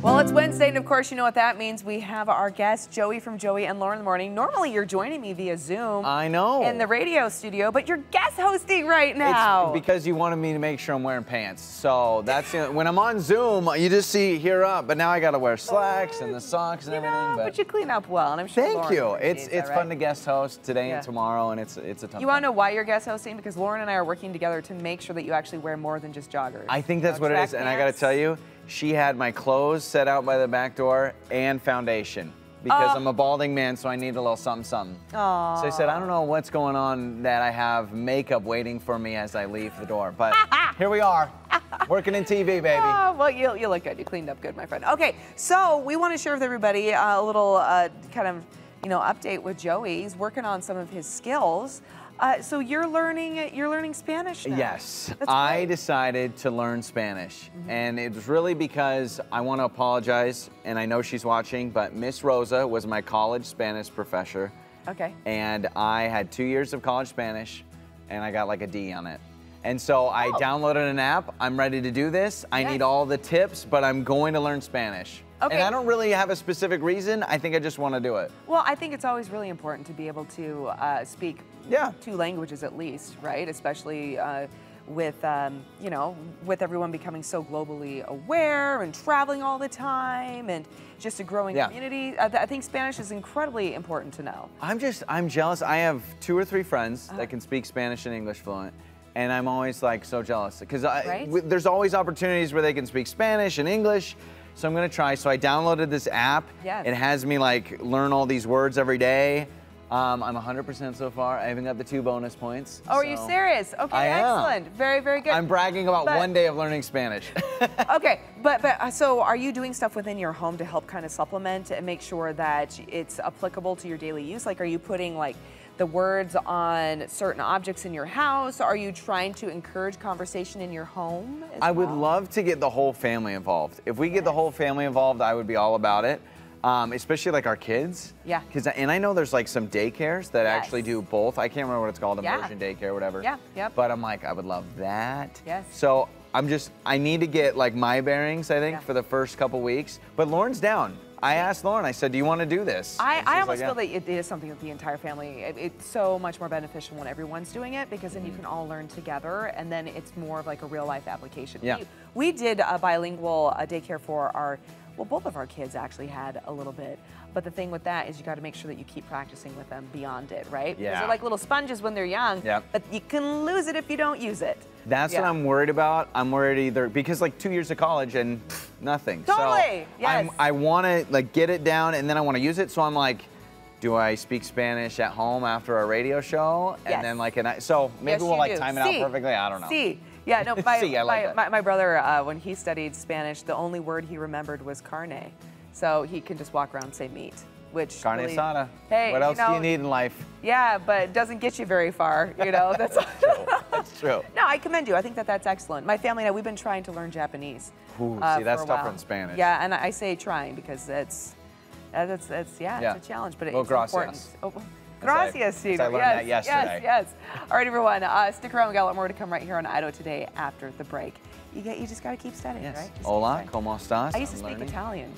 Well, it's Wednesday, and of course, you know what that means. We have our guest, Joey from Joey and Lauren in the Morning. Normally, you're joining me via Zoom. I know. In the radio studio, but you're guest hosting right now. It's because you wanted me to make sure I'm wearing pants. So that's you know, when I'm on Zoom, you just see here up, but now I got to wear slacks and the socks and you everything. Know, but, but, you clean up well, and I'm sure. Thank Lauren you. It's it's right? fun to guest host today yeah. and tomorrow, and it's it's a tough. You want to know why you're guest hosting? Because Lauren and I are working together to make sure that you actually wear more than just joggers. I think that's you what know, it is, and I got to tell you she had my clothes set out by the back door and foundation because I'm a balding man, so I need a little something, something. Aww. So I said, I don't know what's going on that I have makeup waiting for me as I leave the door, but here we are, working in TV, baby. Oh, well, you, you look good. You cleaned up good, my friend. Okay, so we want to share with everybody uh, a little uh, kind of, you know, update with Joey. He's working on some of his skills. Uh, so you're learning you're learning Spanish now. Yes, I decided to learn Spanish, mm-hmm. and it was really because I want to apologize, and I know she's watching, but Miss Rosa was my college Spanish professor. Okay. And I had two years of college Spanish, and I got like a D on it. And so oh. I downloaded an app. I'm ready to do this. I yes. need all the tips, but I'm going to learn Spanish. Okay. And I don't really have a specific reason. I think I just want to do it. Well, I think it's always really important to be able to uh, speak yeah. two languages at least, right? Especially uh, with, um, you know, with everyone becoming so globally aware and traveling all the time and just a growing yeah. community. I, I, think Spanish is incredibly important to know. I'm just, I'm jealous. I have two or three friends uh -huh. that can speak Spanish and English fluent. And I'm always like so jealous because right? there's always opportunities where they can speak Spanish and English. So I'm gonna try. So I downloaded this app. Yes. It has me like learn all these words every day. Um, I'm 100% so far. I even got the two bonus points. Oh, so. are you serious? Okay, I excellent. Am. Very, very good. I'm bragging about but, one day of learning Spanish. okay, but but uh, so are you doing stuff within your home to help kind of supplement and make sure that it's applicable to your daily use? Like, are you putting like the words on certain objects in your house? Are you trying to encourage conversation in your home? I well? would love to get the whole family involved. If we get the whole family involved, I would be all about it. Um, especially like our kids. Yeah. Cause and I know there's like some daycares that yes. actually do both. I can't remember what it's called, immersion yeah. daycare, whatever. Yeah. Yep. But I'm like, I would love that. Yes. So I'm just, I need to get like my bearings, I think, yeah. for the first couple weeks. But Lauren's down. I asked Lauren, I said, do you want to do this? I, I almost like, feel that it is something that the entire family, it, it's so much more beneficial when everyone's doing it because then you Mm-hmm. can all learn together and then it's more of like a real life application. Yeah. We, we did a bilingual uh, daycare for our, well, both of our kids actually had a little bit. But the thing with that is you got to make sure that you keep practicing with them beyond it, right? Yeah. Because they're like little sponges when they're young, Yep. but you can lose it if you don't use it. That's Yeah. what I'm worried about. I'm worried either because like two years of college and pff, nothing. Totally, So yes. I'm, I want to like get it down and then I want to use it. So I'm like, do I speak Spanish at home after a radio show? And Yes. then like, and I, so maybe Yes, we'll like do. time it See. out perfectly. I don't know. See, yeah, no, my, I like my, my, my brother, uh, when he studied Spanish, the only word he remembered was carne. So he can just walk around and say meat, which Carne really- asada. Hey, what you else do you need in life? Yeah, but it doesn't get you very far, you know? That's That's true. No, I commend you. I think that that's excellent. My family and I, we've been trying to learn Japanese. Ooh, uh, see, that's tougher than Spanish. Yeah, and I say trying because it's, uh, that's, that's yeah, Yeah. it's a challenge, but Well, it's gracias. important. Oh, As Gracias. I learned yes, that yesterday. yes, yes. All right, everyone, uh, stick around. We got a lot more to come right here on Idaho today after the break. You get, you just got to keep studying, Yes. right? Just Hola, ¿cómo estás? I used to I'm speak learning. Italian.